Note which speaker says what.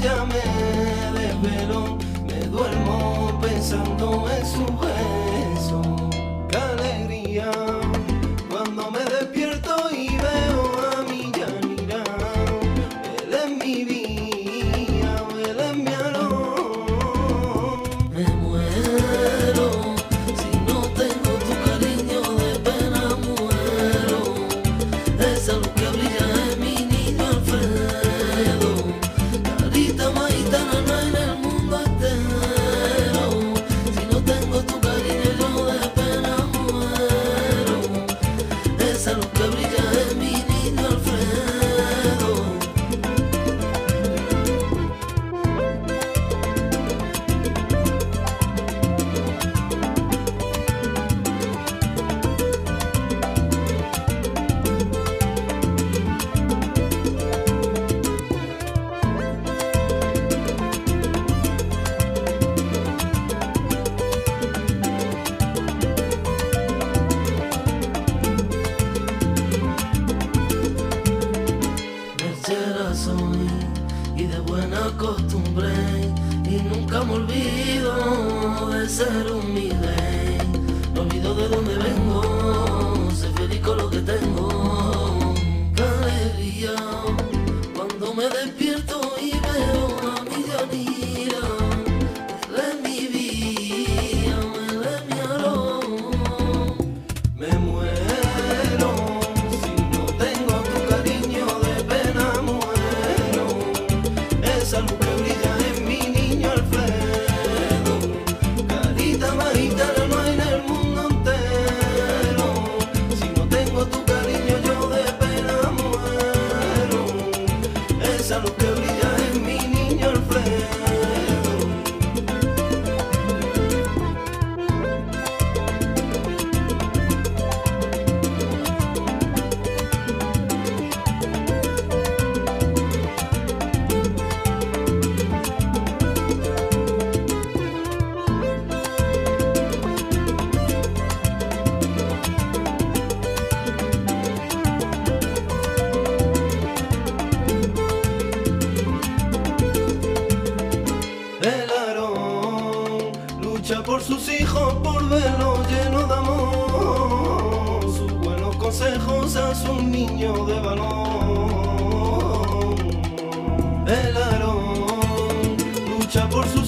Speaker 1: ella me desvelo, me duermo pensando en su acostumbré y
Speaker 2: nunca me olvido de ser humilde. No olvido de dónde vengo, soy feliz con lo que tengo. Qué alegría cuando me despierto.
Speaker 1: Salud. lucha por sus hijos, por verlos llenos de amor, sus buenos consejos a sus niños de valor. El Aarón lucha por su